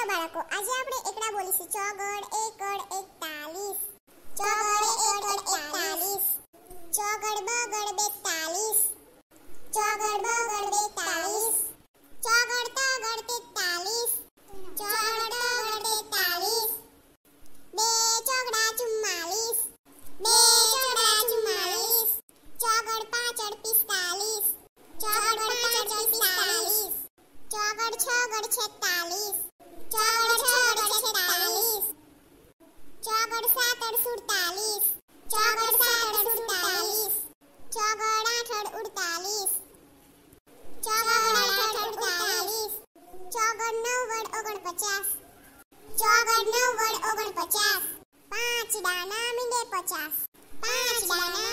ચાલો બાળકો આજે આપણે એકડા બોલીશું ચોગડ એકડ એકતાલીસ ચોગડ એકડ એકતાલીસ ચોગડ બગડ બેતાલીસ ચોગડ બગડ બેતાલીસ ચોગડ તગડ તેતાલીસ ચોગડ તગડ તેતાલીસ બે ચોગડા ચુમ્માલીસ બે ચોગડા ચુમ્માલીસ ચોગડ પાછળ પિસ્તાલીસ ચોગડ પાછળ પિસ્તાલીસ ચોગડ છગડ છેતાલીસ चौगड़ सातड़ सुड़तालीस चौगड़ पचास पाँच दाना ओगड़ पचास पाँच डाना मिले पचास पाँच डाना